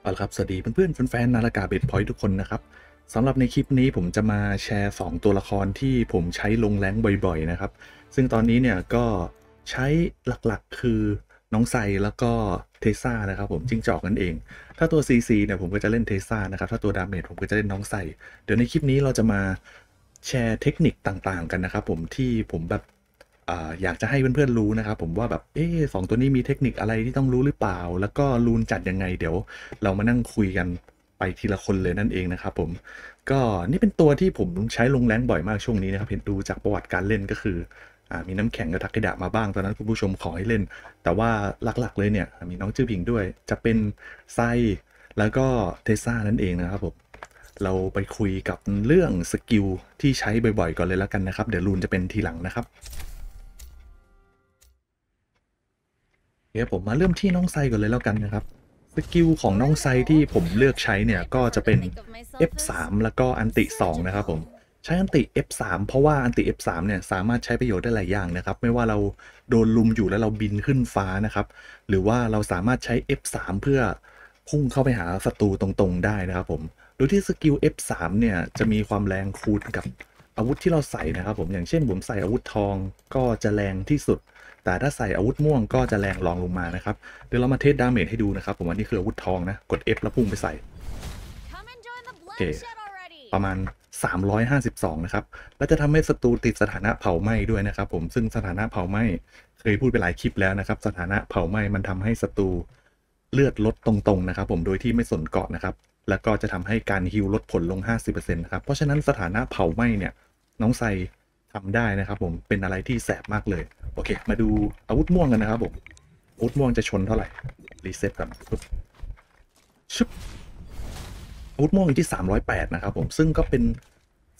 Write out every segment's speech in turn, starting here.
เอาละครับ สวัสดีเพื่อนๆแฟนๆ Naraka Bladepoint ทุกคนนะครับสำหรับในคลิปนี้ผมจะมาแชร์ 2 ตัวละครที่ผมใช้ลง rank บ่อยๆนะครับ ซึ่งตอนนี้เนี่ยก็ใช้หลักๆคือน้องไซแล้วก็ Tessa นะครับผมจิ้งจอกนั่นเอง ถ้าตัว CC เนี่ยผมก็จะเล่น Tessa นะครับ ถ้าตัว damage ผมก็จะเล่นน้องไซเดี๋ยวในคลิปนี้เราจะมาแชร์เทคนิคต่างๆกันนะครับผมที่ผมแบบ อยากจะให้เพื่อนๆรู้นะครับผมว่าแบบเอ๊สองตัวนี้มีเทคนิคอะไรที่ต้องรู้หรือเปล่า แล้วก็ rune จัดยังไง เดี๋ยวเรามานั่งคุยกันไปทีละคนเลยนั่นเองนะครับผมก็นี่เป็นตัวที่ผมใช้ลง rank บ่อยมากช่วงนี้นะครับเห็นดูจากประวัติการเล่นก็คืออมีน้ำแข็งกับทักกระดามาบ้างตอนนั้นคุณผู้ชมขอให้เล่น แต่ว่าหลักๆเลยเนี่ยมีน้องจื้อผิงด้วย จะเป็นไซแล้วก็ Tessa นั่นเองนะครับผมเราไปคุยกับเรื่อง skill ที่ใช้บ่อยๆก่อนเลยแล้วกันนะครับ เดี๋ยว rune จะเป็นทีหลังนะครับ เดี๋ยวผมมาเริ่มที่น้องไซก่อนเลยแล้วกันนะครับสกิลของน้องไซที่ผมเลือกใช้เนี่ยก็จะเป็น F3 แล้วก็ ulti 2 นะครับผมใช้ ulti F3 เพราะว่าอันติ F3 เนี่ยสามารถใช้ประโยชน์ได้หลายอย่างนะครับ ไม่ว่าเราโดนรุมอยู่แล้วเราบินขึ้นฟ้านะครับ หรือว่าเราสามารถใช้ F3 เพื่อพุ่งเข้าไปหาศัตรูตรงๆ ได้นะครับผมโดยที่ skill F3 เนี่ยจะมีความแรงคูณกับอาวุธที่เราใส่นะครับผมอย่างเช่นผมใส่อาวุธทองก็จะแรงที่สุด แต่ถ้าใส่อาวุธม่วงก็จะแรงรองลงมานะครับ เดี๋ยวเรามา test damage ให้ดูนะครับ ผมอันนี้คืออาวุธทองนะ กด F แล้วพุ่งไปใส่ Okay. ประมาณ 352 นะครับ และจะทำให้ศัตรูติดสถานะเผาไหม้ด้วยนะครับผมซึ่งสถานะเผาไหม้เคยพูดไปหลายคลิปแล้วนะครับ สถานะเผาไหม้มันทำให้ศัตรูเลือดลดตรงๆนะครับผมโดยที่ไม่สนเกราะนะครับแล้วก็จะทำให้การ heal ลดผลลง 50%นะครับเพราะฉะนั้นสถานะเผาไหม้เนี่ยน้องไซ ทำได้นะครับผมเป็นอะไรที่แสบมากเลย โอเค มาดูอาวุธม่วงกันนะครับผมอาวุธม่วงจะชนเท่าไหร่ reset ก่อนปึ๊บชึบอาวุธม่วงอยู่ที่ 308 นะครับผมซึ่งก็เป็น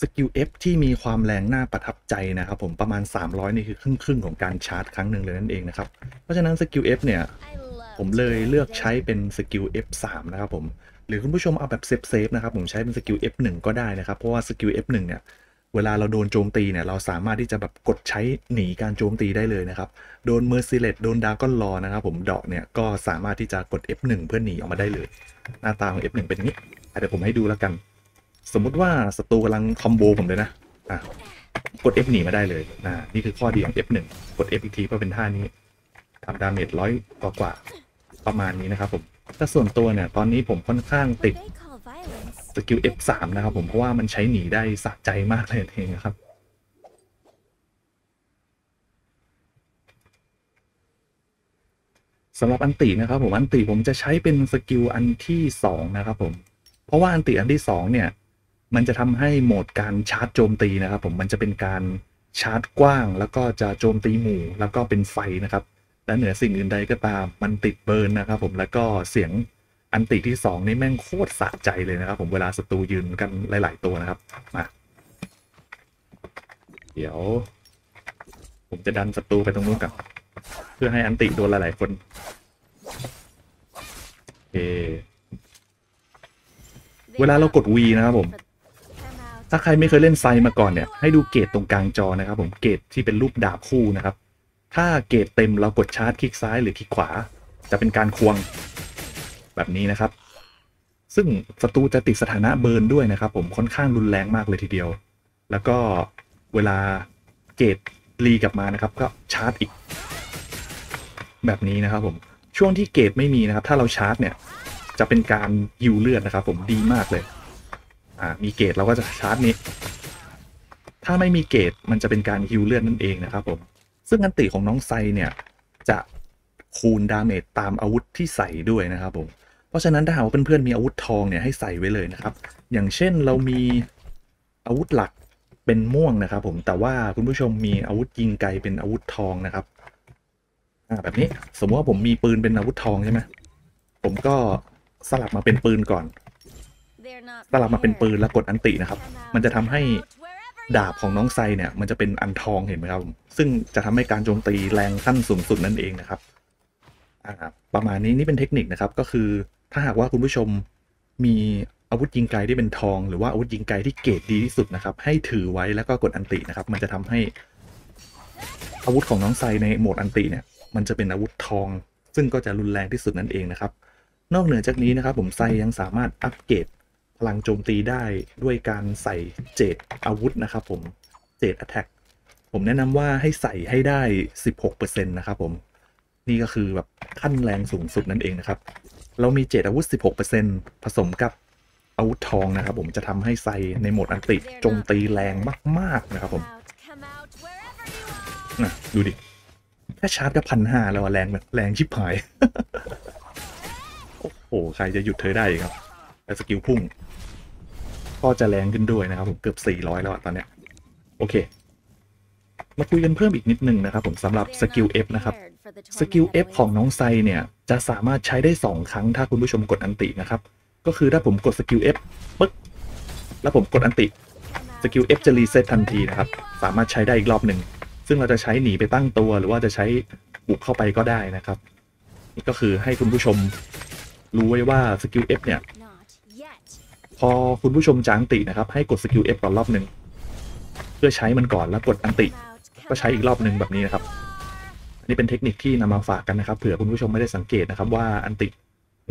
สกิล F ที่มีความแรงน่าประทับใจนะครับผมประมาณ 300 นี่คือครึ่งครึ่งของการชาร์จครั้งหนึ่งเลยนั่นเองนะครับเพราะฉะนั้นสกิล F เนี่ยผมเลยเลือกใช้เป็นสกิล F3 นะครับผมหรือคุณผู้ชมเอาแบบ safe safe ๆนะครับผมใช้เป็นสกิล F1 ก็ได้นะครับ เพราะว่าสกิล F1 เนี่ย เวลาเราโดนโจมตีเนี่ยเราสามารถที่จะแบบกดใช้หนีการโจมตีได้เลยนะครับ โดนเมอร์ซิเลตโดนดาก้อนรอนะครับผมดอกเนี่ยก็สามารถที่จะกด F1 เพื่อหนีออกมาได้เลย หน้าตาของ F1 เป็นอย่างนี้เดี๋ยวผมให้ดูแล้วกัน สมมุติว่าศัตรูกำลัง combo ผมเลยนะอะกด F หนีมาได้เลยอ่านี่คือข้อดีของ F1 กด F อีกทีก็เป็นท่านี้ทำ damage ร้อยกว่าๆประมาณนี้นะครับผมแต่ส่วนตัวเนี่ยตอนนี้ผมค่อนข้างติด skill F3 นะครับผมเพราะว่ามันใช้หนีได้สะใจมากเลยเองครับสำหรับ ulti นะครับผม ulti ผมจะใช้เป็น skill อันที่2นะครับผมเพราะว่า ulti อันที่2เนี่ยมันจะทำให้โหมดการชาร์จโจมตีนะครับผมมันจะเป็นการชาร์จกว้าง แล้วก็จะโจมตีหมู่ แล้วก็เป็นไฟนะครับ และเหนือสิ่งอื่นใดก็ตามมันติด burn นะครับผมแล้วก็เสียง อันติที่สองนี่แม่งโคตรสะใจเลยนะครับ ผมเวลาศัตรูยืนกันหลาย ๆ ตัวนะครับมาเดี๋ยว ผมจะดันศัตรูไปตรงนู้นกันเพื่อให้อันติโดนหลาย ๆ คนโอเวลาเรากด V นะครับผม ถ้าใครไม่เคยเล่นไซมาก่อนเนี่ย ให้ดูเกรดตรงกลางจอนะครับผมเกรดที่เป็นรูปดาบคู่นะครับ ถ้าเกรดเต็มเรากดชาร์จคลิกซ้ายหรือคลิกขวา จะเป็นการควง แบบนี้นะครับ ซึ่งศัตรูจะติดสถานะเบิร์นด้วยนะครับ ผมค่อนข้างรุนแรงมากเลยทีเดียว แล้วก็เวลาเกรดรีกลับมานะครับ ก็ชาร์จอีก แบบนี้นะครับผมช่วงที่เกรดไม่มีนะครับ ถ้าเราชาร์จเนี่ย จะเป็นการยิวเลือดนะครับ ผมดีมากเลย อ่า มีเกรดเราก็จะชาร์จนี้ ถ้าไม่มีเกรดมันจะเป็นการฮิวเลือดนั่นเองนะครับ ผม ซึ่งอันติของน้องไซเนี่ยจะคูณดาเมจตามอาวุธที่ใส่ด้วยนะครับผม ราะฉะนั้นถ้าหากว่าเพื่อนๆมีอาวุธทองเนี่ยให้ใส่ไว้เลยนะครับ อย่างเช่นเรามีอาวุธหลักเป็นม่วงนะครับ ผมแต่ว่าคุณผู้ชมมีอาวุธยิงไกลเป็นอาวุธทองนะครับอ่าแบบนี้สมมติว่าผมมีปืนเป็นอาวุธทองใช่ไหมผมก็สลับมาเป็นปืนก่อน สลับมาเป็นปืนแล้วกดอันตินะครับ มันจะทำให้ดาบของน้องไซเนี่ย มันจะเป็นอันทองเห็นไหมครับ ซึ่งจะทำให้การโจมตีแรงขั้นสูงสุดนั่นเองนะครับ ประมาณนี้นี่เป็นเทคนิคนะครับก็คือ ถ้าหากว่าคุณผู้ชมมีอาวุธยิงไกลที่เป็นทอง หรือว่าอาวุธยิงไกลที่เกรดดีที่สุดนะครับ ให้ถือไว้แล้วก็กดอันตินะครับ มันจะทำให้อาวุธของน้องไซในโหมดอันติเนี่ย มันจะเป็นอาวุธทอง ซึ่งก็จะรุนแรงที่สุดนั่นเองนะครับ นอกเหนือจากนี้นะครับ ผมไซยังสามารถอัปเกรดพลังโจมตีได้ด้วยการใส่เจดอาวุธนะครับ ผมเจด attack ผมแนะนำว่าให้ใส่ให้ได้ 16%นะครับผม นี่ก็คือแบบขั้นแรงสูงสุดนั่นเองนะครับ เรามีเจดอาวุธ 16%ผสมกับอาวุธทองนะครับ ผมจะทำให้ไซในโหมดอันติโจมตีแรงมาก ๆ นะครับผมนะดูดิ แค่ชาร์จก็พันห้าแล้วอะแรงแบบแรงชิบหาย โอ้โห ใครจะหยุดเธอได้ครับ แต่สกิลพุ่ง ก็จะแรงขึ้นด้วยนะครับ ผมเกือบ400แล้วอะตอนเนี้ย โอเค มาคุยกันเพิ่มอีกนิดนึงนะครับ ผมสำหรับสกิล not F นะครับ สกิล torment that F ของ awaits. น้องไซเนี่ย จะสามารถใช้ได้ 2 ครั้งถ้าคุณผู้ชมกดอันตินะครับ ก็คือถ้าผมกดสกิล F ปึ๊กแล้วผมกดอันติ Come out, สกิล F จะรีเซ็ต come out, ทันทีนะครับ wherever you are. สามารถใช้ได้อีกรอบหนึ่ง ซึ่งเราจะใช้หนีไปตั้งตัวหรือว่าจะใช้บุกเข้าไปก็ได้นะครับนี่ก็คือให้คุณผู้ชมรู้ไว้ว่าสกิล F เนี่ย Not yet. พอคุณผู้ชมจางตินะครับ ให้กดสกิล F ก่อนรอบหนึ่งเพื่อใช้มันก่อนแล้วกดอันติ Come out, ก็ come ใช้อีกรอบหนึ่งแบบนี้นะครับ อันนี้เป็นเทคนิคที่นำมาฝากกันนะครับเผื่อคุณผู้ชมไม่ได้สังเกตนะครับว่าอันติ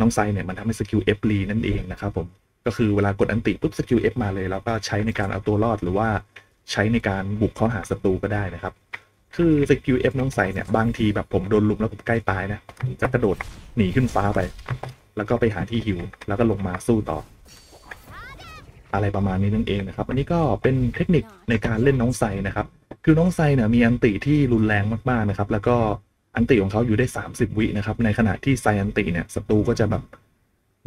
น้องไซเนี่ยมันทำให้สกิล F รีนั่นเองนะครับผมก็คือเวลากดอันติปุ๊บสกิล F มาเลยแล้วก็ใช้ในการเอาตัวรอดหรือว่าใช้ในการบุกเข้าหาศัตรูก็ได้นะครับ คือสกิล F น้องไซเนี่ยบางทีแบบผมโดนรุมแล้วผมใกล้ตายนะจะกระโดดหนีขึ้นฟ้าไป แล้วก็ไปหาที่ฮิว แล้วก็ลงมาสู้ต่อ อะไรประมาณนี้นั่นเองนะครับ อันนี้ก็เป็นเทคนิคในการเล่นน้องไซนะครับ คือน้องไซเนี่ยมี ulti ที่รุนแรงมากๆนะครับ แล้วก็ ulti ของเขาอยู่ได้ 30 วินะครับ ในขณะที่ไซ ulti เนี่ยศัตรูก็จะแบบ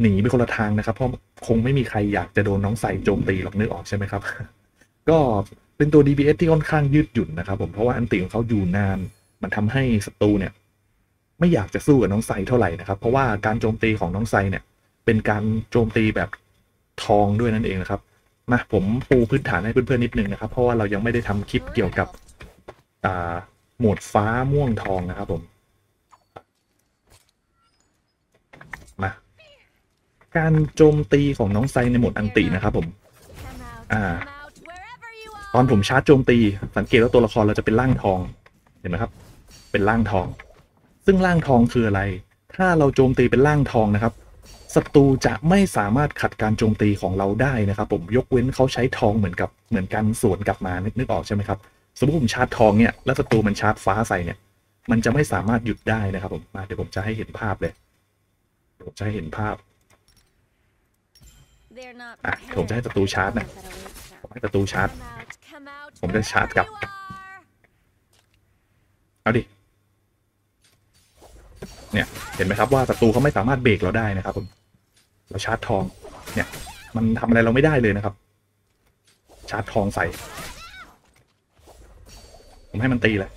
หนีไปคนละทางนะครับ เพราะคงไม่มีใครอยากจะโดนน้องไซโจมตีหรอกนึกออกใช่ไหมครับ ก็เป็นตัว DPS ที่ค่อนข้างยืดหยุ่นนะครับ ผม เพราะว่าอันติของเขาอยู่นาน มันทำให้ศัตรูเนี่ย ไม่อยากจะสู้กับน้องไซเท่าไหร่นะครับ เพราะว่าการโจมตีของน้องไซเนี่ย เป็นการโจมตีแบบ ทองด้วยนั่นเองนะครับมาผมปูพื้นฐานให้เพื่อนๆนิดนึงนะครับ เพราะว่าเรายังไม่ได้ทำคลิปเกี่ยวกับอ่าโหมดฟ้าม่วงทองนะครับผมมาการโจมตีของน้องไซในโหมดอันตินะครับผม Come out, Ah. come out, wherever you ตอนผมชาร์จโจมตี สังเกตว่าตัวละครเราจะเป็นร่างทองเห็นไหมครับ เป็นร่างทอง ซึ่งร่างทองคืออะไร ถ้าเราโจมตีเป็นร่างทองนะครับ ศัตรูจะไม่สามารถขัดการโจมตีของเราได้นะครับ ผมยกเว้นเขาใช้ทองเหมือนกับเหมือนกันสวนกลับมานึกนึกออกใช่ไหมครับสมมติผมชาร์จทองเนี่ยแล้วศัตรูมันชาร์จฟ้าใส่เนี่ย มันจะไม่สามารถหยุดได้นะครับผมมาเดี๋ยวผมจะให้เห็นภาพเลยเดี๋ยวผมจะให้เห็นภาพ They're not อะ prepared ผมจะให้ศัตรูชาร์จนะ for the torment that awaits ผมให้ศัตรูชาร์จ them. Come out, come out, ผมจะชาร์จกลับ wherever you are. เอาดิ เนี่ยเห็นไหมครับว่าศัตรูเขาไม่สามารถเบรกเราได้นะครับผมเราชาร์จทองเนี่ย มันทำอะไรเราไม่ได้เลยนะครับ ชาร์จทองใส่ ผมให้มันตีเลย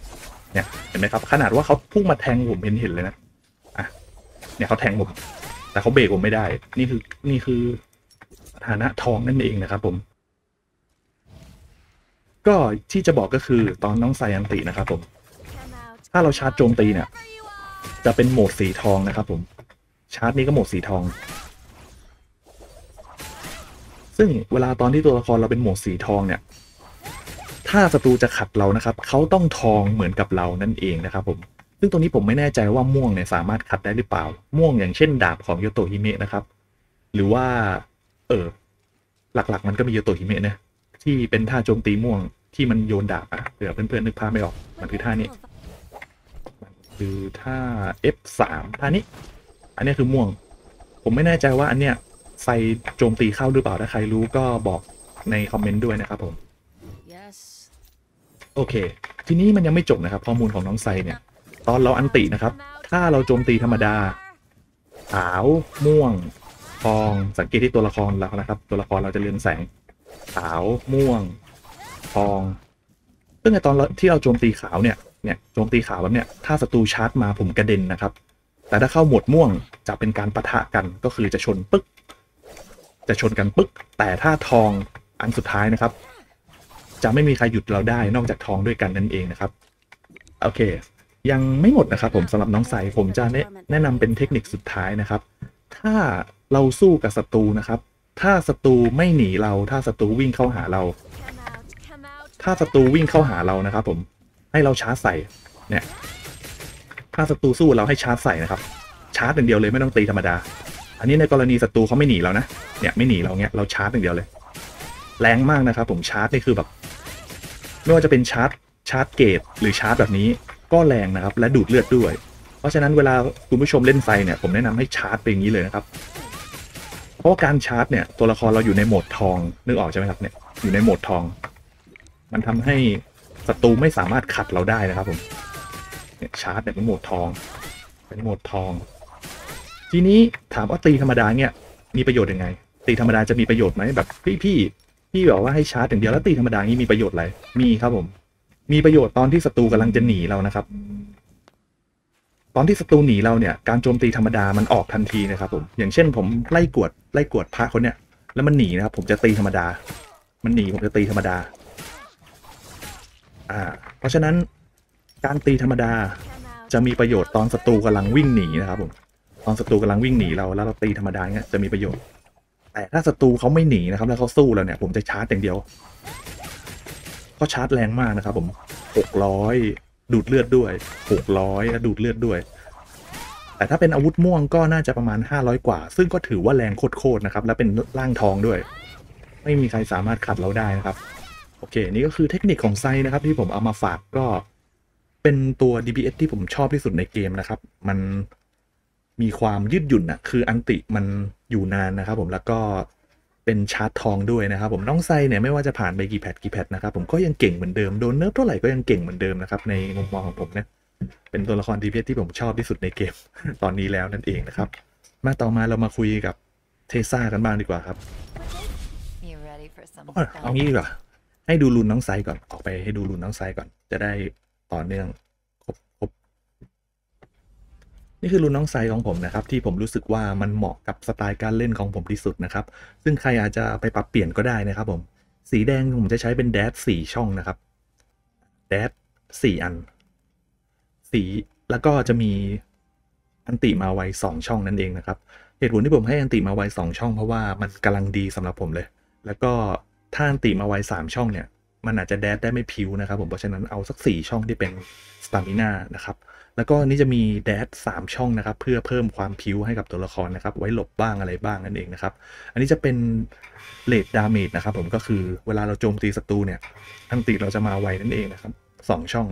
เนี่ยเห็นไหมครับ ขนาดว่าเขาพุ่งมาแทงผมเห็นเห็นเลยนะอะเนี่ยเขาแทงผมแต่เขาเบรกผมไม่ได้ นี่คือนี่คือสถานะทองนั่นเองนะครับ ผม ก็ที่จะบอกก็คือตอนน้องไซอันตินะครับผม ถ้าเราชาร์จโจมตีเนี่ย จะเป็นโหมดสีทองนะครับผม ชาร์จนี้ก็โหมดสีทอง ซึ่งเวลาตอนที่ตัวละครเราเป็นโหมดสีทองเนี่ย ถ้าศัตรูจะขัดเรานะครับ เขาต้องทองเหมือนกับเรานั่นเองนะครับ ผม ซึ่งตรงนี้ผมไม่แน่ใจว่าม่วงเนี่ยสามารถขัดได้หรือเปล่า ม่วงอย่างเช่น ดาบของโยโตฮิเมะนะครับ หรือว่า เออหลักๆ มันก็มีโยโตฮิเมะนะที่เป็นท่าโจมตีม่วงที่มันโยนดาบอะเผื่อเพื่อนๆนึกภาพไม่ออกมันคือท่านี้ คือท่า F3 ท่านี้ อันนี้คือม่วง ผมไม่แน่ใจว่าอันเนี้ยใส่โจมตีเข้าหรือเปล่า ถ้าใครรู้ก็บอกในคอมเมนต์ด้วยนะครับผม Yes. โอเค ทีนี้มันยังไม่จบนะครับ ข้อมูลของน้องไซเนี่ย ตอนเราอันตินะครับ ถ้าเราโจมตีธรรมดา ขาว ม่วง ทอง สังเกตที่ตัวละครเรานะครับ ตัวละครเราจะเรืองแสง ขาว ม่วง ทอง ซึ่งในตอนเราที่เราโจมตีขาวเนี่ย เนี่ยโจมตีขาวแบบเนี่ยถ้าศัตรูชาร์จมาผมกระเด็นนะครับ แต่ถ้าเข้าหมวดม่วงจะเป็นการปะทะกันก็คือจะชนปึ๊ก จะชนกันปึ๊ก แต่ถ้าทองอันสุดท้ายนะครับ จะไม่มีใครหยุดเราได้นอกจากทองด้วยกันนั่นเองนะครับโอเค ยังไม่หมดนะครับ ผมสำหรับน้องใสผมจะแนะนำเป็นเทคนิคสุดท้ายนะครับ ถ้าเราสู้กับศัตรูนะครับ ถ้าศัตรูไม่หนีเรา ถ้าศัตรูวิ่งเข้าหาเรา ถ้าศัตรูวิ่งเข้าหาเรานะครับ ผม ให้เราชาร์จใส่เนี่ยถ้าศัตรูสู้เราให้ชาร์จใส่นะครับ ชาร์จอย่างเดียวเลยไม่ต้องตีธรรมดา อันนี้ในกรณีศัตรูเขาไม่หนีเรานะเนี่ยไม่หนีเราเงี้ยเราชาร์จอย่างเดียวเลย แรงมากนะครับ ผมชาร์จนี่คือแบบไม่ว่าจะเป็นชาร์จชาร์จเกตหรือชาร์จแบบนี้ก็แรงนะครับ และดูดเลือดด้วย เพราะฉะนั้นเวลาคุณผู้ชมเล่นไซเนี่ยผมแนะนำให้ชาร์จไปอย่างนี้เลยนะครับเพราะการชาร์จเนี่ยตัวละครเราอยู่ในโหมดทองนึกออกใช่ไหมครับเนี่ยอยู่ในโหมดทอง มันทำให้ ศัตรูไม่สามารถขัดเราได้นะครับผมเนี่ยชาร์จเนี่ยเป็นโหมดทอง เป็นโหมดทอง ทีนี้ถามว่าตีธรรมดาเนี่ยมีประโยชน์ยังไง ตีธรรมดาจะมีประโยชน์ไหมแบบพี่พี่พี่บอกว่าให้ชาร์จอย่างเดียวแล้วตีธรรมดานี่มีประโยชน์อะไร มีครับผม มีประโยชน์ตอนที่ศัตรูกำลังจะหนีเรานะครับ ตอนที่ศัตรูหนีเราเนี่ย การโจมตีธรรมดามันออกทันทีนะครับ ผม อย่างเช่น ผมไล่กวดไล่กวดพระคนเนี่ย แล้วมันหนีนะครับ ผมจะตีธรรมดา มันหนีผมจะตีธรรมดา อ่า เพราะฉะนั้นการตีธรรมดาจะมีประโยชน์ตอนศัตรูกำลังวิ่งหนีนะครับผม ตอนศัตรูกำลังวิ่งหนีเราแล้วเราตีธรรมดาเงี้ยจะมีประโยชน์ แต่ถ้าศัตรูเขาไม่หนีนะครับ แล้วเขาสู้เราเนี่ยผมจะชาร์จอย่างเดียวก็ชาร์จแรงมากนะครับผมหกร้อยดูดเลือดด้วยหกร้อยดูดเลือดด้วย แต่ถ้าเป็นอาวุธม่วงก็น่าจะประมาณห้าร้อยกว่า ซึ่งก็ถือว่าแรงโคตรๆนะครับ และเป็นร่างทองด้วย ไม่มีใครสามารถขัดเราได้นะครับ โอเค นี่ก็คือเทคนิคของไซนะครับ ที่ผมเอามาฝากก็เป็นตัว DPS ที่ผมชอบที่สุดในเกมนะครับ มันมีความยืดหยุ่นอะคือ ulti มันอยู่นานนะครับ ผมแล้วก็เป็นชาร์จทองด้วยนะครับ ผมน้องไซเนี่ยไม่ว่าจะผ่านไปกี่ patch กี่ patch นะครับผมก็ยังเก่งเหมือนเดิมโดน nerf เท่าไหร่ก็ยังเก่งเหมือนเดิมนะครับในมุมมองของผมนะเป็นตัวละคร DPS ที่ผมชอบที่สุดในเกมตอนนี้แล้วนั่นเองนะครับ มาต่อมาเรามาคุยกับเทซ่ากันบ้างดีกว่าครับ You ready for some เอาเอางี้ดีกว่า ให้ดูรุนน้องไซก่อน ออกไปให้ดูรุนน้องไซก่อน จะได้ต่อเนื่องครบครบนี่คือรุนน้องไซของผมนะครับ ที่ผมรู้สึกว่ามันเหมาะกับสไตล์การเล่นของผมที่สุดนะครับ ซึ่งใครอาจจะไปปรับเปลี่ยนก็ได้นะครับผม สีแดงผมจะใช้เป็นแดดสี่ช่องนะครับ แดดสี่อัน สีแล้วก็จะมีอันติมาไวสองช่องนั่นเองนะครับ เหตุผลที่ผมให้อันติมาไวสองช่องเพราะว่ามันกำลังดีสำหรับผมเลย แล้วก็ ถ้าอันติมาไวสามช่องเนี่ย มันอาจจะแดดได้ไม่พิวนะครับผมเพราะฉะนั้นเอาสักสี่ช่องที่เป็นสตามิน่านะครับแล้วก็นี่จะมีแดดสามช่องนะครับ เพื่อเพิ่มความพิวให้กับตัวละครนะครับ ไว้หลบบ้างอะไรบ้างนั่นเองนะครับ อันนี้จะเป็นrage damage นะครับ ผมก็คือเวลาเราโจมตีศัตรูเนี่ย ulti เราจะมาไวนั่นเองนะครับสองช่อง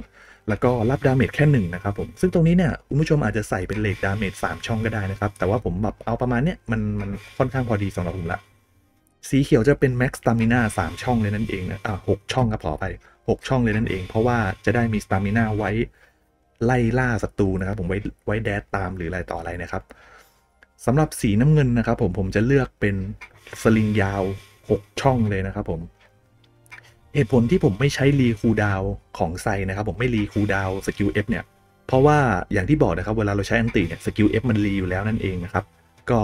แล้วก็รับ damage แค่หนึ่งนะครับผมซึ่งตรงนี้เนี่ยคุณผู้ชมอาจจะใส่เป็น rage damage สามช่องก็ได้นะครับ แต่ว่าผมแบบเอาประมาณเนี้ยมันมันค่อนข้างพอดีสำหรับผมละ สีเขียวจะเป็น Max Stamina สามช่องเลยนั่นเองนะอ่าหกช่องครับขอไปหกช่องเลยนั่นเอง เพราะว่าจะได้มี Stamina ไว้ไล่ล่าศัตรูนะครับ ผมไว้ไว้ dash ตามหรืออะไรต่ออะไรนะครับสำหรับสีน้ำเงินนะครับ ผมผมจะเลือกเป็นสลิงยาว 6 ช่องเลยนะครับ ผมเหตุผลที่ผมไม่ใช้ re cooldown ของไซนะครับ ผมไม่ re cooldown สกิล F เนี่ย เพราะว่าอย่างที่บอกนะครับ เวลาเราใช้ ulti เนี่ยสกิล F มัน re อยู่แล้วนั่นเองนะครับ ก็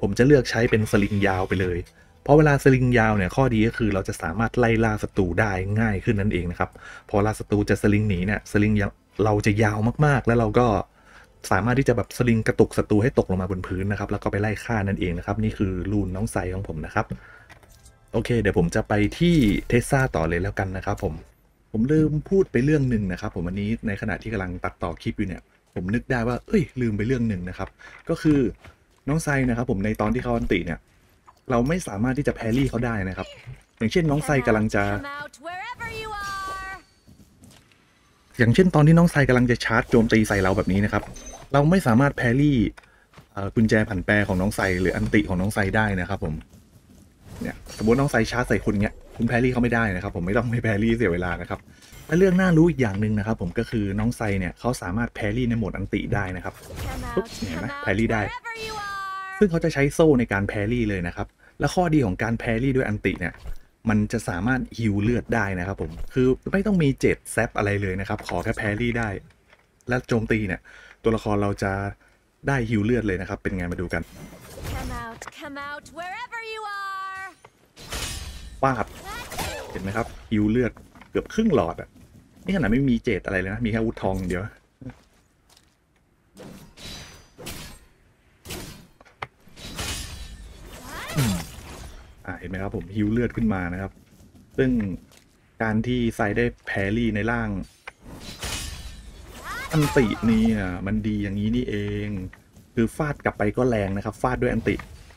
ผมจะเลือกใช้เป็นสลิงยาวไปเลย เพราะเวลาสลิงยาวเนี่ยข้อดีก็คือเราจะสามารถไล่ล่าศัตรูได้ง่ายขึ้นนั่นเองนะครับ พอเวลาศัตรูจะสลิงหนีเนี่ยสลิงเราจะยาวมากๆ แล้วเราก็สามารถที่จะแบบสลิงกระตุกศัตรูให้ตกลงมาบนพื้นนะครับ แล้วก็ไปไล่ฆ่านั่นเองนะครับ นี่คือรูนน้องไซของผมนะครับ โอเค เดี๋ยวผมจะไปที่เทสซาต่อเลยแล้วกันนะครับผมผมลืมพูดไปเรื่องหนึ่งนะครับ ผมวันนี้ในขณะที่กำลังตัดต่อคลิปอยู่เนี่ย ผมนึกได้ว่า เอ้ย ลืมไปเรื่องหนึ่งนะครับ ก็คือน้องไซนะครับ ผมในตอนที่เขาอันติเนี่ย เราไม่สามารถที่จะแพรี่เขาได้นะครับ อย่างเช่นน้องไซ Come กำลังจะ อย่างเช่นตอนที่น้องไซกำลังจะชาร์จโจมตีใส่เราแบบนี้นะครับ เราไม่สามารถ parry กุญแจผันแปรของน้องไซหรือ ulti ของน้องไซได้นะครับ ผม เนี่ยสมมติน้องไซชาร์จใส่คุณเนี้ยคุณ parry เขาไม่ได้นะครับ ผมไม่ต้องไป parry เสียเวลานะครับและเรื่องน่ารู้อีกอย่างหนึ่งนะครับผมก็คือน้องไซเนี่ยเขาสามารถ parry ในโหมด ulti ได้นะครับ Come out, Oops, yeah, come nah, out Pally die. wherever you are. ซึ่งเขาจะใช้โซ่ในการ parry เลยนะครับ และข้อดีของการ parry ด้วย ulti เนี่ยมันจะสามารถฮิวเลือดได้นะครับผมคือไม่ต้องมีเจ็ดแซปอะไรเลยนะครับ ขอแค่แพรรี่ได้ และโจมตีเนี่ย ตัวละครเราจะได้ฮิวเลือดเลยนะครับ เป็นไงมาดูกัน Come out, come out wherever you are. ป้าบเห็นไหมครับฮิวเลือดเกือบครึ่งหลอดอะนี่ขนาดไม่มีเจดอะไรเลยนะ มีแค่อาวุธทองอย่างเดียว อ่าเห็นไหมครับผมฮิวเลือดขึ้นมานะครับ ซึ่งการที่ไซได้ parry ในร่าง ulti นี่อะมันดีอย่างนี้นี่เอง คือฟาดกลับไปก็แรงนะครับ ฟาดด้วย ulti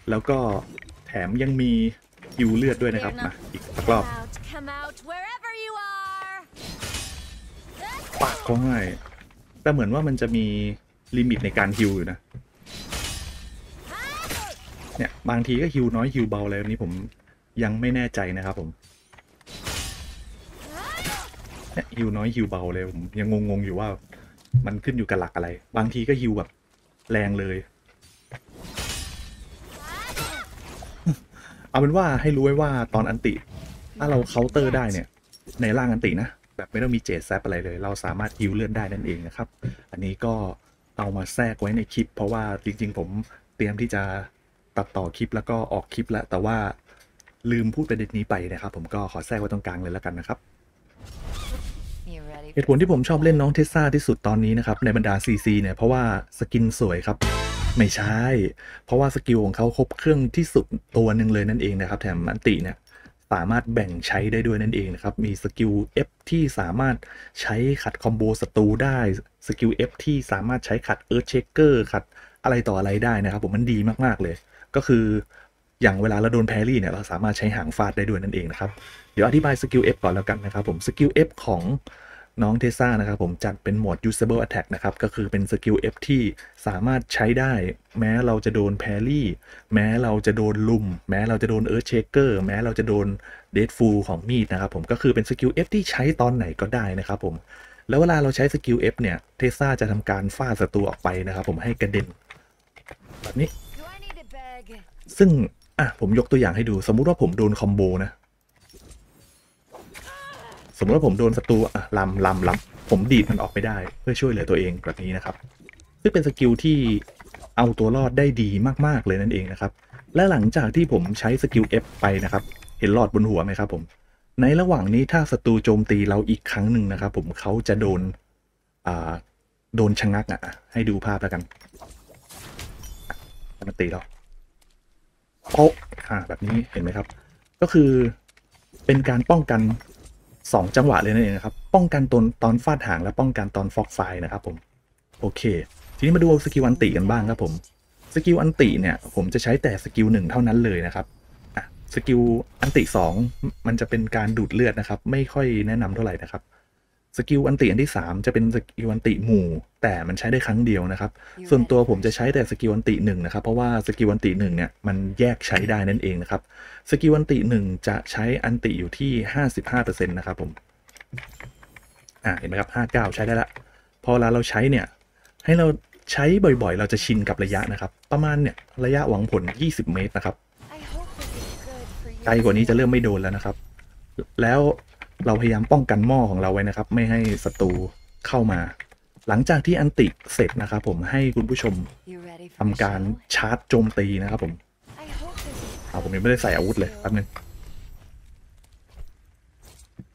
แล้วก็แถมยังมีฮิวเลือดด้วยนะครับมาอีกสักรอบ Come out, come out wherever you are. ปากเขาให้แต่เหมือนว่ามันจะมีลิมิตในการฮิวอยู่นะเนี่ยบางทีก็ฮิวน้อยฮิวเบาอะไรแบบนี้ผม ยังไม่แน่ใจนะครับผมฮิวน้อยฮิวเบาเลยผมยังงงๆอยู่ว่า มันขึ้นอยู่กับหลักอะไร บางทีก็ฮิวแบบแรงเลย เอาเป็นว่าให้รู้ไว้ว่าตอนอันติ ถ้าเราเคาน์เตอร์ได้เนี่ย ในร่างอันตินะ แบบไม่ต้องมีเจดแซปอะไรเลย เราสามารถฮิวเลื่อนได้นั่นเองนะครับ อันนี้ก็เอามาแทรกไว้ในคลิป เพราะว่าจริง ๆ ผมเตรียมที่จะตัดต่อคลิปแล้วก็ออกคลิปแล้วแต่ว่า ลืมพูดประเด็นนี้ไปนะครับ ผมก็ขอแทรกไว้ตรงกลางเลยแล้วกันนะครับ You ready เห for ตุผลที่ผมชอบเล่นน้องเทสซาที่สุดตอนนี้นะครับ ในบรรดา CC เนี่ยเพราะว่า skin สวยครับ ไม่ใช่ เพราะว่าสกิลของเขาครบเครื่องที่สุดตัวหนึ่งเลยนั่นเองนะครับ แถม ulti เนี่ยสามารถแบ่งใช้ได้ด้วยนั่นเองนะครับ มีสกิล F ที่สามารถใช้ขัดคอมโบศัตรูได้ สกิล F ที่สามารถใช้ขัด earthshaker ขัดอะไรต่ออะไรได้นะครับ ผมมันดีมากๆเลย ก็คือ อย่างเวลาเราโดน parry เนี่ยเราสามารถใช้หางฟาดได้ด้วยนั่นเองนะครับ เดี๋ยวอธิบายสกิล F ก่อนแล้วกันนะครับผมสกิล F ของน้องเทซ่านะครับผมจัดเป็นโหมด usable attack นะครับ ก็คือเป็นสกิล F ที่สามารถใช้ได้ แม้เราจะโดน parry แม้เราจะโดนรุม แม้เราจะโดน earthshaker แม้เราจะโดนเดดฟูลของมีดนะครับผมก็คือเป็นสกิล F ที่ใช้ตอนไหนก็ได้นะครับผมแล้วเวลาเราใช้สกิล F เนี่ยเทซ่าจะทำการฟาดศัตรูออกไปนะครับผมให้กระเด็นแบบนี้ซึ่ง อะผมยกตัวอย่างให้ดู สมมุติว่าผมโดนคอมโบนะ สมมติว่าผมโดนศัตรูอะลำลำลำผมดีดมันออกไปได้ เพื่อช่วยเหลือตัวเองแบบนี้นะครับ ซึ่งเป็นสกิลที่เอาตัวรอดได้ดีมาก ๆ เลยนั่นเองนะครับ และหลังจากที่ผมใช้สกิล F ไปนะครับ เห็นหลอดบนหัวไหมครับผม ในระหว่างนี้ถ้าศัตรูโจมตีเราอีกครั้งหนึ่งนะครับผมเขาจะโดนอ่าโดนชะงักอะ ให้ดูภาพแล้วกันมันตีเรา โป๊ะอ่าแบบนี้เห็นไหมครับ ก็คือเป็นการป้องกันสองจังหวะเลยนั่นเองนะครับ ป้องกันตอนตอนฟาดหางและป้องกันตอนฟอกไฟนะครับผม โอเค ทีนี้มาดูสกิล ulti กันบ้างครับผมสกิล ulti เนี่ยผมจะใช้แต่สกิลหนึ่งเท่านั้นเลยนะครับอะสกิล ulti สองมันจะเป็นการดูดเลือดนะครับ ไม่ค่อยแนะนำเท่าไหร่นะครับ สกิล ulti อันที่สามจะเป็นสกิล ulti หมู่ แต่มันใช้ได้ครั้งเดียวนะครับ ส่วนตัวผมจะใช้แต่สกิล ulti หนึ่งนะครับ เพราะว่าสกิล ulti หนึ่งเนี่ยมันแยกใช้ได้นั่นเองนะครับสกิล ulti หนึ่งจะใช้ ulti อยู่ที่ห้าสิบห้าเปอร์เซ็นต์นะครับผมอ่าเห็นไหมครับห้าเก้าใช้ได้ละ พอเวลาเราใช้เนี่ย ให้เราใช้บ่อยๆ เราจะชินกับระยะนะครับ ประมาณเนี่ยระยะหวังผล20เมตรนะครับ I hope this is good for you. ไกลกว่านี้จะเริ่มไม่โดนแล้วนะครับ แล้ว เราพยายามป้องกันหม้อของเราไว้นะครับ ไม่ให้ศัตรูเข้ามา หลังจากที่อันติเสร็จนะครับผมให้คุณผู้ชม You ready for ทำ a การ show? ชาร์จโจมตีนะครับผม I hope this is อ่าผมยังไม่ได้ใส่อาวุธเลยแป๊บนึง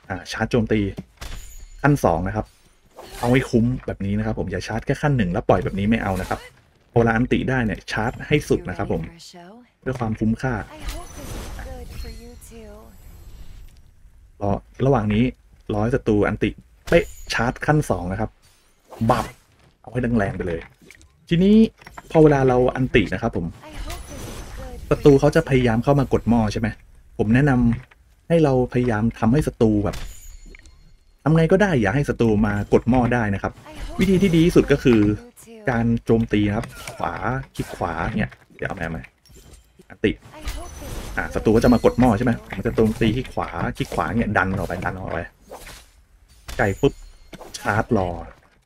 อ่าชาร์จโจมตีขั้นสองนะครับ เอาให้คุ้มแบบนี้นะครับ ผมอย่าชาร์จแค่ขั้นหนึ่งแล้วปล่อยแบบนี้ไม่เอานะครับเวลาอันติได้เนี่ยชาร์จให้สุด You นะครับ ready ผม for a show? ด้วยความคุ้มค่า รอระหว่างนี้ร้อยศัตรูอันติเป๊ะชาร์จขั้นสองนะครับ บับเอาให้แรงๆไปเลย ทีนี้พอเวลาเราอันตินะครับผมศัตรูเขาจะพยายามเข้ามากดหม้อใช่ไหมผมแนะนำให้เราพยายามทำให้ศัตรูแบบทำไงก็ได้อย่าให้ศัตรูมากดหม้อได้นะครับ วิธีที่ดีที่สุดก็คือ การโจมตีนะครับ ขวาคลิกขวาเนี่ยเดี๋ยวเอาแม่ไหมอันติ อะ good ศัตรูก็จะมากดหม้อใช่ไหม for you. มันจะโจมตีที่ขวาคลิกขวาเนี่ยดันออกไปดันออกไปไก่ปุ๊บชาร์จรอ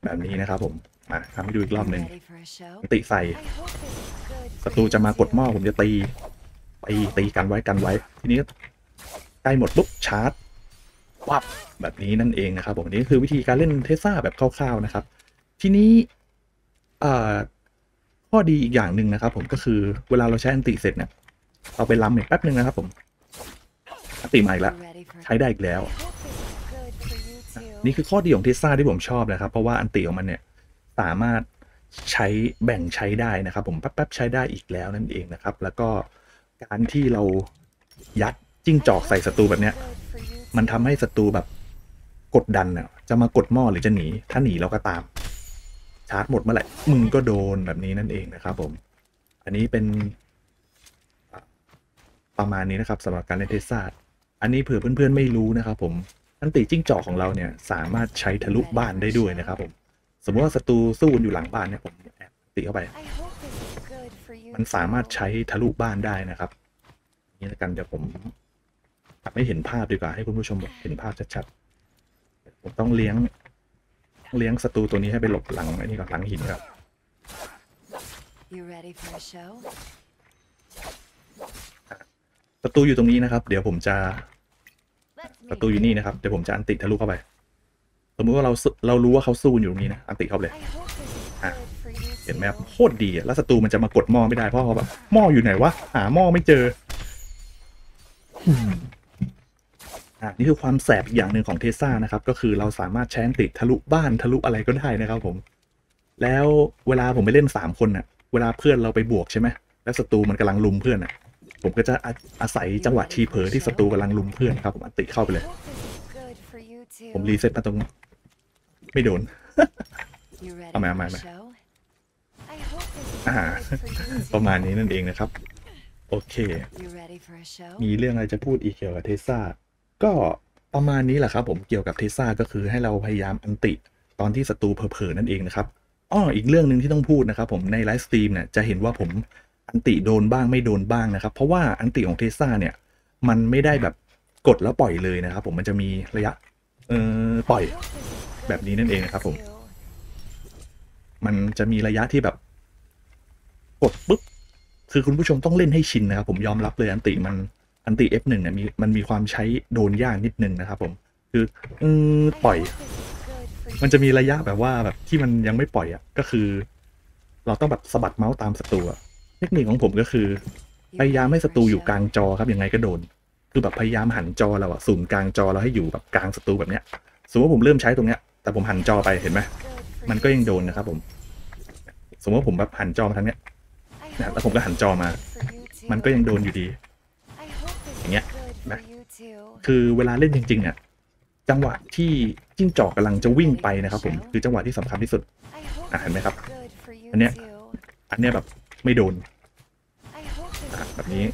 แบบนี้นะครับผมมาทำให้ดูอีกรอบหนึ่ง Ready for a show? อันติใส่ I hope this is good ศั for ตรู you จะมากด too. หม้อผมจะตีตีตีกันไว้กันไว้ ทีนี้ใกล้หมดปุ๊บชาร์จวับแบบนี้นั่นเองนะครับผมอันนี้คือวิธีการเล่นเทสซาแบบคร่าวๆนะครับ ทีนี้เอ่อข้อดีอีกอย่างหนึ่งนะครับผมก็คือเวลาเราใช้อันติเสร็จเนี่ย เราไปล้ำอีกแป๊บหนึ่งนะครับผมอันติมาอีกแล้วใช้ได้อีกแล้ว นี่คือข้อดีของเทสซาที่ผมชอบนะครับ เพราะว่าอันติของมันเนี่ยสามารถใช้แบ่งใช้ได้นะครับ ผมแป๊บๆใช้ได้อีกแล้วนั่นเองนะครับ แล้วก็การที่เรายัดจิ้งจอกใส่ศัตรูแบบเนี้ย มัน too. ทำให้ศัตรูแบบกดดันเนี่ยจะมากดหม้อหรือจะหนี ถ้าหนีเราก็ตาม ชาร์จหมดเมื่อไหร่มึงก็โดนแบบนี้นั่นเองนะครับผม อันนี้เป็น ประมาณนี้นะครับสำหรับการเล่นเทสซาอันนี้เผื่อเพื่อนๆไม่รู้นะครับผมอันติจิ้งจอกของเราเนี่ยสามารถใช้ทะลุบ้านได้ด้วยนะครับผมสมมติว่าศัตรูสู้อยู่หลังบ้านเนี่ยผมแอบติเข้าไป มันสามารถใช้ทะลุบ้านได้นะครับนี่ล้วกันเดี๋ยวผมทำให้เห็นภาพดีกว่าให้คุณผู้ชมเห็นภาพชัดๆผมต้องเลี้ยงเลี้ยงศัตรูตัวนี้ให้ไปหลบหลังไอ้นี่ก่อนหลังหินครับ You ready for a show? ศัตรูอยู่ตรงนี้นะครับ เดี๋ยวผมจะ Let's ศั meet. ตรูอยู่นี่นะครับ เดี๋ยวผมจะอันติทะลุเข้าไป สมมติว่าเราเรารู้ว่าเขาสู้อยู่ตรงนี้นะ อันติเข้าเลยเห็นไหมครับโคตรดีอะแล้วศัตรูมันจะมากดหม้อไม่ได้เพราะเขาแบบหม้ออยู่ไหนวะหาหม้อไม่เจออืมอะนี่คือความแสบอีกอย่างหนึ่งของเทสซานะครับ ก็คือเราสามารถใช้นติทะลุบ้านทะลุอะไรก็ได้นะครับ ผม แล้วเวลาผมไปเล่นสามคนน่ะ เวลาเพื่อนเราไปบวกใช่ไหมแล้วศัตรูมันกำลังรุมเพื่อนน่ะ ผมก็จะอาศัยจังหวะทีเผลอที่ศัตรูกำลังรุมเพื่อนครับ ผม ulti เข้าไปเลย ผมรีเซ็ตมาตรง ไม่โดนเอามาเอามามาอ่าประมาณนี้นั่นเองนะครับ โอเค มีเรื่องอะไรจะพูดอีกเกี่ยวกับเทสซาก็ประมาณนี้แหละครับ ผมเกี่ยวกับเทสซาก็คือให้เราพยายาม ultiตอนที่ศัตรูเผลอๆนั่นเองนะครับอ้ออีกเรื่องหนึ่งที่ต้องพูดนะครับ ผมในไลฟ์สตรีมเนี่ยจะเห็นว่าผม ulti โดนบ้างไม่โดนบ้างนะครับ เพราะว่า ulti ของเทสซาเนี่ย มันไม่ได้แบบกดแล้วปล่อยเลยนะครับ ผมมันจะมีระยะเอ่อปล่อยแบบนี้นั่นเองนะครับ ผม มันจะมีระยะที่แบบ กดปุ๊บคือคุณผู้ชมต้องเล่นให้ชินนะครับ ผมยอมรับเลยอันติมันอันติ F1 เนี่ยมีมันมีความใช้โดนยากนิดนึงนะครับ ผม คืออืม I ปล่อย มันจะมีระยะแบบว่าแบบที่มันยังไม่ปล่อยอะก็คือ เราต้องแบบสะบัดเมาส์ตามศัตรูอะ เทคนิคของผมก็คือ พยายามให้ศัตรูอยู่กลางจอครับยังไงก็โดน คือแบบพยายามหันจอเราอะศูนกลางจอเราให้อยู่แบบกลางศัตรูแบบเนี้ยสมมติว่าผมเริ่มใช้ตรงเนี้ย แต่ผมหันจอไปเห็นไหมมันก็ยังโดนนะครับผม สมมติว่าผมแบบหันจอมาทางเนี้ยนะแล้วผมก็หันจอมา มันก็ยังโดนอยู่ดี อย่างเงี้ยนะคือเวลาเล่นจริงๆอะจังหวะที่จิ้งจอกกำลังจะวิ่งไปนะครับผมคือจังหวะที่สำคัญที่สุดเห็นไหมครับ อันเนี้ยอันเนี้ยแบบ ไม่โดนแบบนี้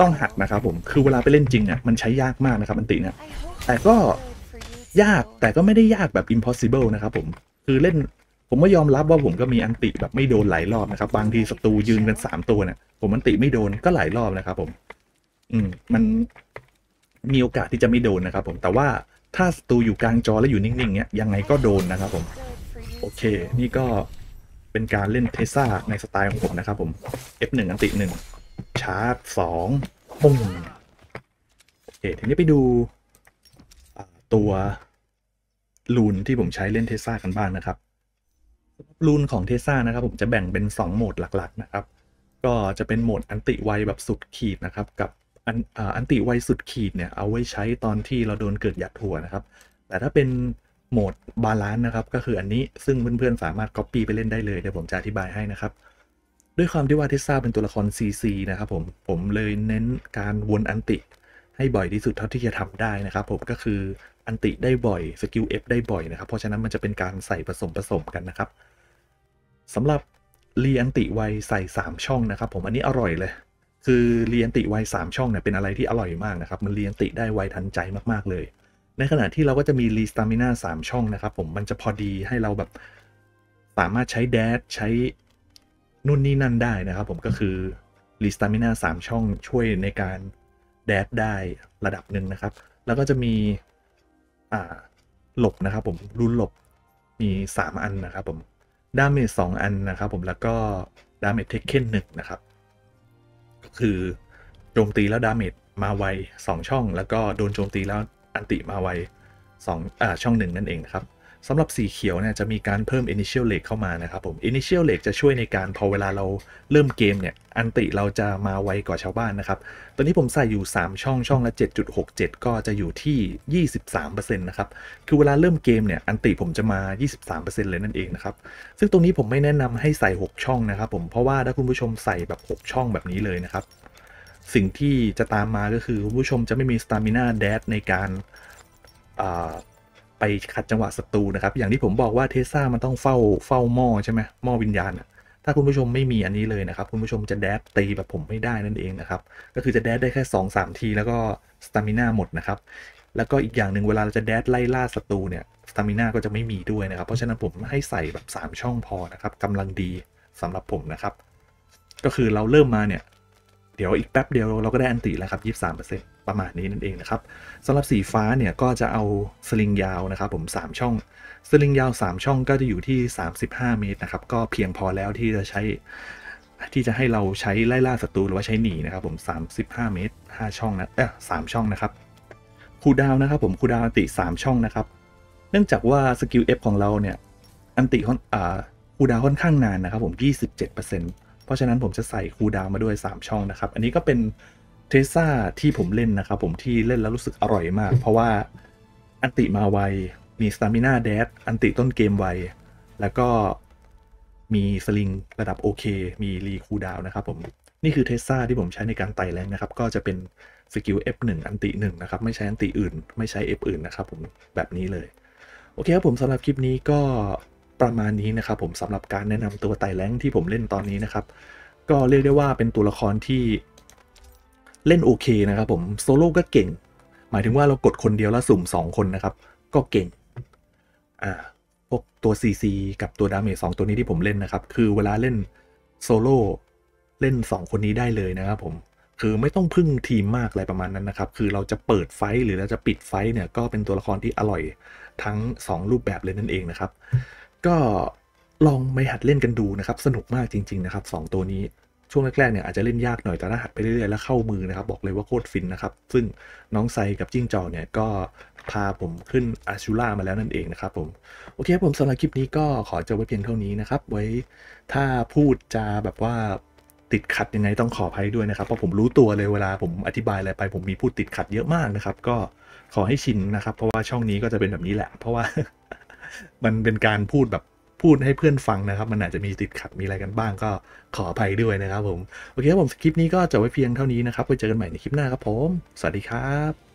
ต้องหัดนะครับผมคือเวลาไปเล่นจริงอะมันใช้ยากมากนะครับอันติเนี่ยแต่ก็ยากแต่ก็ไม่ได้ยากแบบ impossible นะครับผมคือเล่นผมก็ยอมรับว่าผมก็มีอันติแบบไม่โดนหลายรอบนะครับ บางทีศัตรูยืนกันสามตัวเนี่ยผมอันติไม่โดนก็หลายรอบนะครับผม อืม มันมีโอกาสที่จะไม่โดนนะครับผมแต่ว่าถ้าศัตรูอยู่กลางจอแล้วอยู่นิ่งๆเนี่ยยังไงก็โดนนะครับผม โอเค นี่ก็ เป็นการเล่นเทสซาในสไตล์ของผมนะครับผม F1 อันติหนึ่งชาร์จสองปุ้งโอเคทีนี้ไปดูตัว rune ที่ผมใช้เล่นเทสซากันบ้างนะครับ rune ของเทสซานะครับ ผมจะแบ่งเป็น 2 โหมดหลักๆนะครับ ก็จะเป็นโหมด ulti ไวแบบสุดขีดนะครับ กับอัน ulti ไวสุดขีดเนี่ยเอาไว้ใช้ตอนที่เราโดนเกิดหยัดหัวนะครับ แต่ถ้าเป็น โหมด balance นะครับ ก็คืออันนี้ซึ่งเพื่อนๆสามารถ copy ไปเล่นได้เลยเดี๋ยวผมจะอธิบายให้นะครับ ด้วยความที่ว่าเทสซาเป็นตัวละคร CC นะครับผมผมเลยเน้นการวน ulti ให้บ่อยที่สุดเท่าที่จะทำได้นะครับ ผมก็คืออันติได้บ่อยสกิล F ได้บ่อยนะครับ เพราะฉะนั้นมันจะเป็นการใส่ผสมผสมกันนะครับสำหรับ re ulti ไวใส่ 3 ช่องนะครับ ผมอันนี้อร่อยเลย คือ re ulti ไว3ช่องเนี่ยเป็นอะไรที่อร่อยมากนะครับ มัน re ulti ได้ไวทันใจมากๆเลย ในขณะที่เราก็จะมี re stamina 3ช่องนะครับผมมันจะพอดีให้เราแบบสามารถใช้ dash ใช้นู่นนี่นั่นได้นะครับผมก็คือ re stamina 3ช่องช่วยในการ dash ได้ระดับหนึ่งนะครับ แล้วก็จะมีอ่าหลบนะครับผม rune หลบมี 3 อันนะครับผม damage 2อันนะครับผมแล้วก็ damage taken หนึ่งนะครับ ก็คือโจมตีแล้วดาเมจมาไว2 ช่อง แล้วก็โดนโจมตีแล้ว ulti มาไว2อ่าช่องหนึ่งนั่นเองนะครับสำหรับสีเขียวเนี่ยจะมีการเพิ่ม initial rage เข้ามานะครับผม initial rage จะช่วยในการพอเวลาเราเริ่มเกมเนี่ย ulti เราจะมาไวกว่าชาวบ้านนะครับ ตอนนี้ผมใส่อยู่ 3 ช่องช่องละ 7.67 ก็จะอยู่ที่ 23%นะครับ คือเวลาเริ่มเกมเนี่ย อันติผมจะมา 23%เลยนั่นเองนะครับ ซึ่งตรงนี้ผมไม่แนะนำให้ใส่ 6 ช่องนะครับผม เพราะว่าถ้าคุณผู้ชมใส่แบบ 6 ช่องแบบนี้เลยนะครับ สิ่งที่จะตามมาก็คือคุณผู้ชมจะไม่มีสตามิน่าแดดในการไปขัดจังหวะศัตรูนะครับ อย่างที่ผมบอกว่าเทสซามันต้องเฝ้าเฝ้าหม้อใช่ไหมหม้อวิญญาณถ้าคุณผู้ชมไม่มีอันนี้เลยนะครับ คุณผู้ชมจะแดดตีแบบผมไม่ได้นั่นเองนะครับ ก็คือจะแดดได้แค่ 2 3 ที แล้วก็สตามิน่าหมดนะครับแล้วก็อีกอย่างหนึ่งเวลาเราจะแดดไล่ล่าศัตรูเนี่ยสตามิน่าก็จะไม่มีด้วยนะครับ เพราะฉะนั้นผมให้ใส่แบบ 3 ช่องพอนะครับกำลังดีสำหรับผมนะครับ ก็คือเราเริ่มมาเนี่ย เดี๋ยวอีกแป๊บเดียวเราก็ได้อันติแล้วครับ 23%ประมาณนี้นั่นเองนะครับสำหรับสีฟ้าเนี่ยก็จะเอาสลิงยาวนะครับผม 3 ช่อง สลิงยาว 3 ช่องก็จะอยู่ที่ 35 เมตรนะครับ ก็เพียงพอแล้วที่จะใช้ที่จะให้เราใช้ไล่ล่าศัตรูหรือว่าใช้หนีนะครับผม 35 เมตร 5 ช่องนะเออสช่องนะครับ cooldown นะครับผม cooldown ulti 3 ช่องนะครับ เนื่องจากว่าสกิล F ของเราเนี่ย ulti ค่อนอ่า cooldown ค่อนข้างนานนะครับผม 27% เพราะฉะนั้นผมจะใส่ cooldown มาด้วย 3 ช่องนะครับ อันนี้ก็เป็นเทสซาที่ผมเล่นนะครับผมที่เล่นแล้วรู้สึกอร่อยมาก เพราะว่า ulti มาไว มี stamina dash ulti ต้นเกมไว แล้วก็มีสลิงระดับโอเค มี re cooldown นะครับผมนี่คือเทสซาที่ผมใช้ในการไต่ rank นะครับ ก็จะเป็นสกิล F1 อันติ1นะครับ ไม่ใช้ ulti อื่น ไม่ใช้ F อื่นนะครับผมแบบนี้เลย โอเคครับผมสำหรับคลิปนี้ก็ ประมาณนี้นะครับผมสำหรับการแนะนำตัวไต่ rank ที่ผมเล่นตอนนี้นะครับ ก็เรียกได้ว่าเป็นตัวละครที่เล่นโอเคนะครับผมโซโล่ก็เก่ง หมายถึงว่าเรากดคนเดียวแล้วสุ่ม 2 คนนะครับ ก็เก่งอ่าพวกตัว CC กับตัว damage สตัวนี้ที่ผมเล่นนะครับ คือเวลาเล่นโซโล่เล่น 2 คนนี้ได้เลยนะครับผมคือไม่ต้องพึ่งทีมมากอะไรประมาณนั้นนะครับ คือเราจะเปิดไฟหรือเราจะปิดไฟเนี่ยก็เป็นตัวละครที่อร่อยทั้ง 2 รูปแบบเลยนั่นเองนะครับ ก็ลองไปหัดเล่นกันดูนะครับ สนุกมากจริง ๆ นะครับ 2 ตัวนี้ช่วงแรกๆเนี่ยอาจจะเล่นยากหน่อยแต่ถ้าหัดไปเรื่อยๆแล้วเข้ามือนะครับบอกเลยว่าโคตรฟินนะครับ ซึ่งน้องไซกับจิ้งจอกเนี่ยก็พาผมขึ้นอาชูล่ามาแล้วนั่นเองนะครับผม โอเคผมสำหรับคลิปนี้ก็ขอจบไว้เพียงเท่านี้นะครับ ไว้ถ้าพูดจาแบบว่าติดขัดยังไงต้องขออภัยด้วยนะครับ เพราะผมรู้ตัวเลยเวลาผมอธิบายอะไรไป ผมมีพูดติดขัดเยอะมากนะครับ ก็ขอให้ชินนะครับ เพราะว่าช่องนี้ก็จะเป็นแบบนี้แหละ เพราะว่า มันเป็นการพูดแบบพูดให้เพื่อนฟังนะครับ มันอาจจะมีติดขัดมีอะไรกันบ้างก็ขออภัยด้วยนะครับผม โอเคครับผมคลิปนี้ก็จบไว้เพียงเท่านี้นะครับไว้เจอกันใหม่ในคลิปหน้าครับผม สวัสดีครับ